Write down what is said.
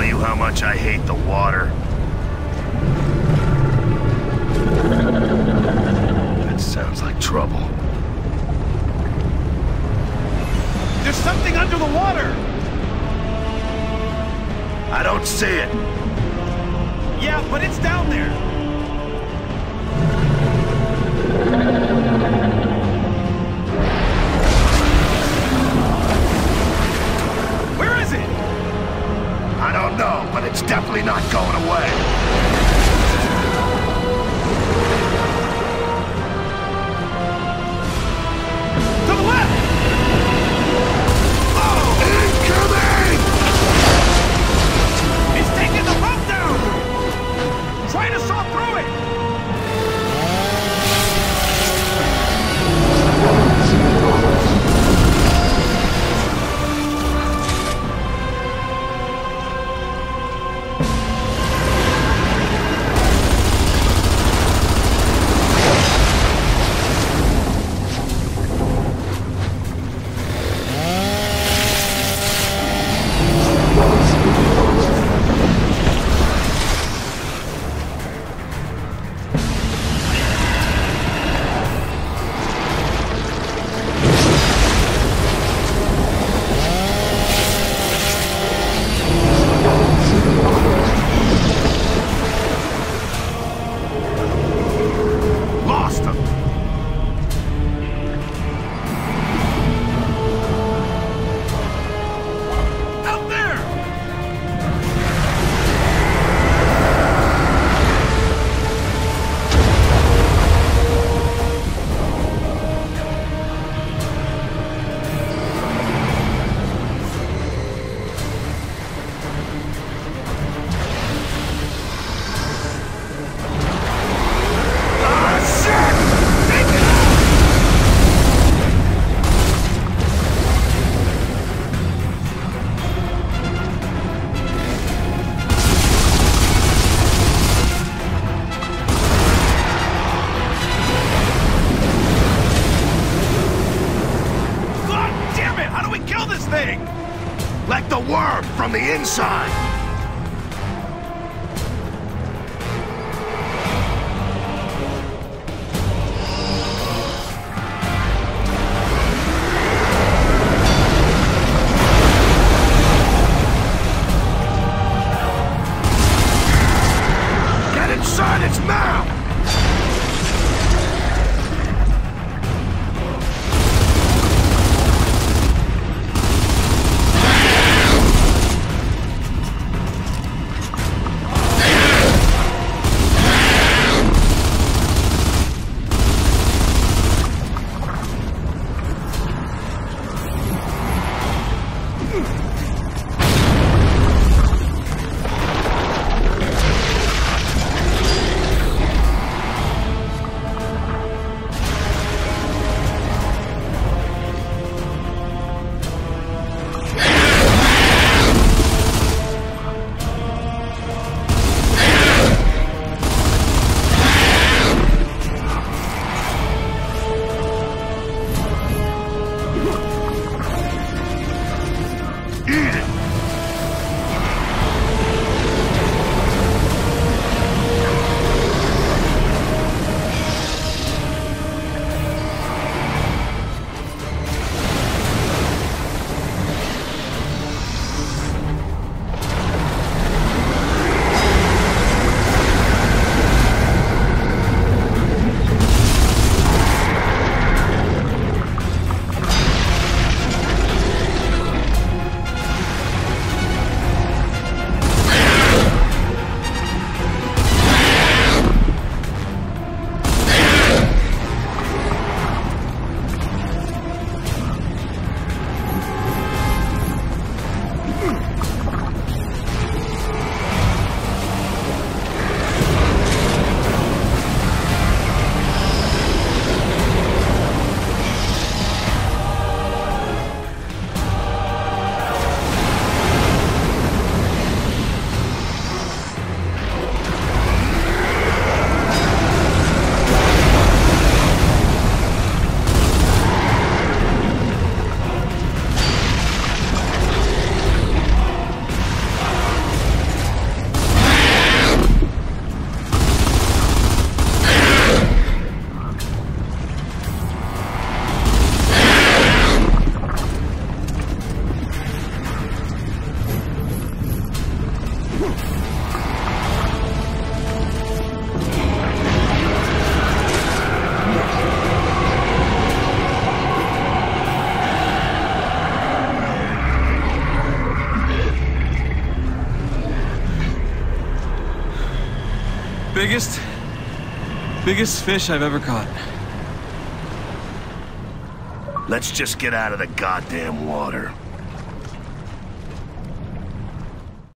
tell you how much I hate the water? That sounds like trouble. There's something under the water! I don't see it. Yeah, but it's down there. Know, but it's definitely not going away. From the inside! Biggest, biggest fish I've ever caught. Let's just get out of the goddamn water.